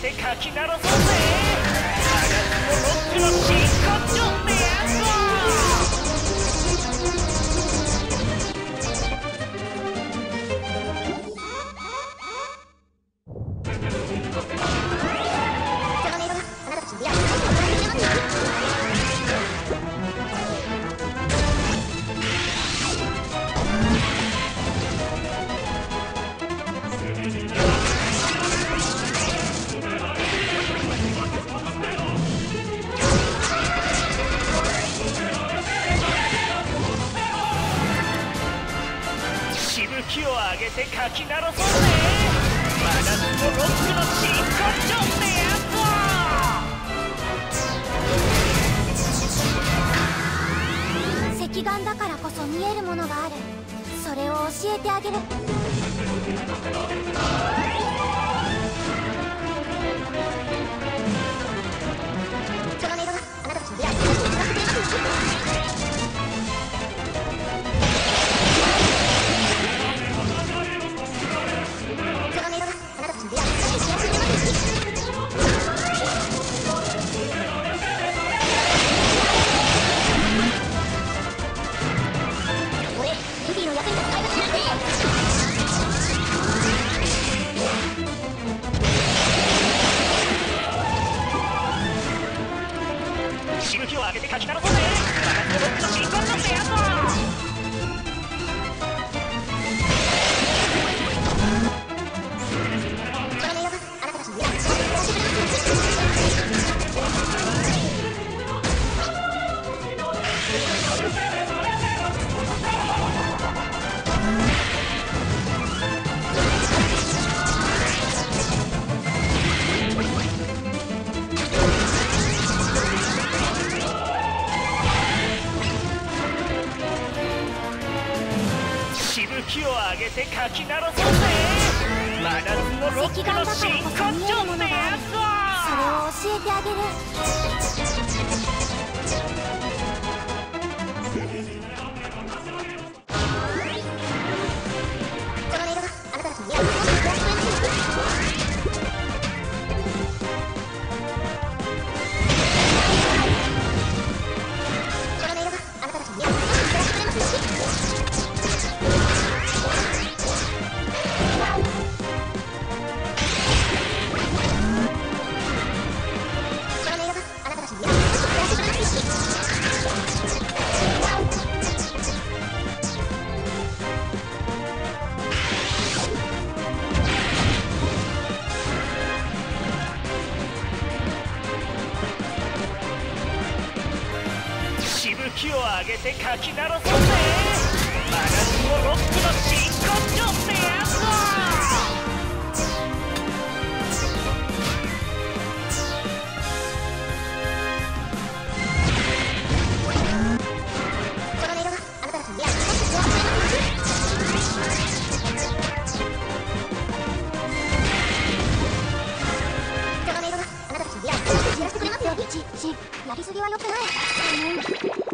せてかきならそうぜ。げて書きならそうぜ。真夏のロックの真骨頂ってやつは石岩だからこそ見えるものがある。それを教えてあげる。Os caras vão げてかきならそうぜ。真夏のロックの真骨頂ってやつをそれを教えてあげる。しぶきを上げてかき鳴らそうぜ。マガジンをロックの真骨頂ってや。やりすぎは良くない。